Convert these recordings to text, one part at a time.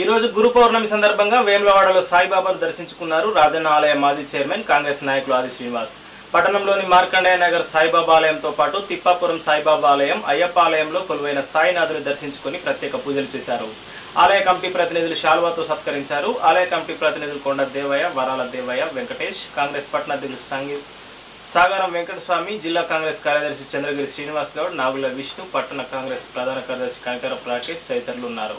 ఈరోజు గురు పౌర్ణమి సందర్భంగా వేములవాడలో సాయిబాబాను దర్శించుకున్నారు రాజన్న ఆలయ మాజీ చైర్మన్ కాంగ్రెస్ నాయకులు ఆది శ్రీనివాస్. పట్టణంలోని మార్కండేయ నగర్ సాయిబాబా ఆలయంతో పాటు తిప్పాపురం సాయిబాబా ఆలయం అయ్యప్ప ఆలయంలో కొలువైన సాయినాథుని దర్శించుకుని ప్రత్యేక పూజలు చేశారు. ఆలయ కమిటీ ప్రతినిధులు శాల్వాతో సత్కరించారు. ఆలయ కమిటీ ప్రతినిధులు కొండ దేవయ్య వరాల దేవయ్య వెంకటేష్ కాంగ్రెస్ పట్టణాధ్యక్షులు సంగీత్ సాగరం వెంకటస్వామి జిల్లా కాంగ్రెస్ కార్యదర్శి చంద్రగిరి శ్రీనివాస్ గౌడ్ నాగుల విష్ణు పట్టణ కాంగ్రెస్ ప్రధాన కార్యదర్శి కనకర రాకేష్ తదితరులు ఉన్నారు.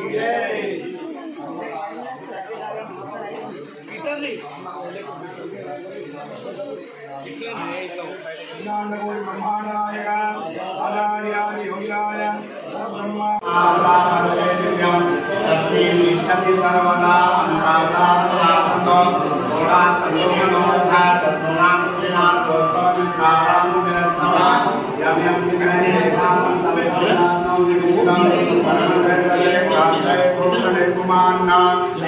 ब्रह्माणाय आदार्यादि योगिराय ब्रह्मा लक्ष्मीष्ठति सर्वदा अन्तादातो घोड़ा संयोगनो था सत्पुराण कृणा सोतो विकारां विस्तवा यम यम विकरे धामं तवे भवनां विमुक्तं परमं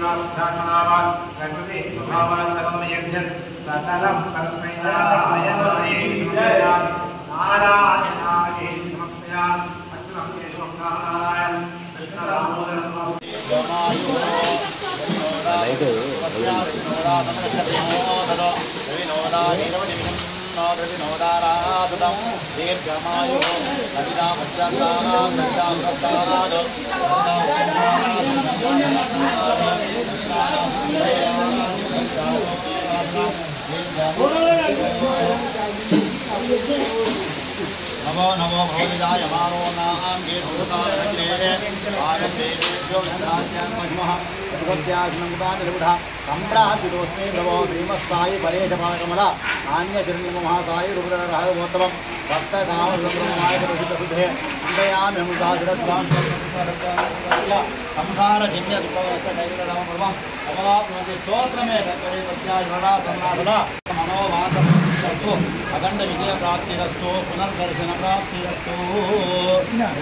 प्रेमात्मात्मनावान् प्रकृति स्वभावान् सर्वं यज्ञन् सकलं परस्मैनारायणाय नारायणाय नमस्या अस्तुलं केशवं नारायण कृष्णदामोदरं ोदारादं दीर्घमायो नदिनामच्चान्तानां नदिनामृतानां नमो भवविदाय मानो नाम भगवत्याश्नमुदानिर्बुधा नमो भीमस्सायि परेशपाकमला नान्यचिरण्यमहासायि रुद्रराघवोत्तमं भक्तकामसुब्रह्मणाय कमलात्मति स्तोत्रमे तत्त्वै प्रत्यायुरा प्राप्तिरस्तु पुनर्दर्शन प्राप्तिरस्तु।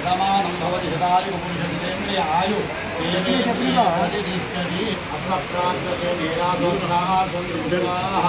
समानं भवति सदायु आयु। तेनेन्द्रियादिष्टि अप्रप्राप्यते लीलादोषणाः सन्निधाः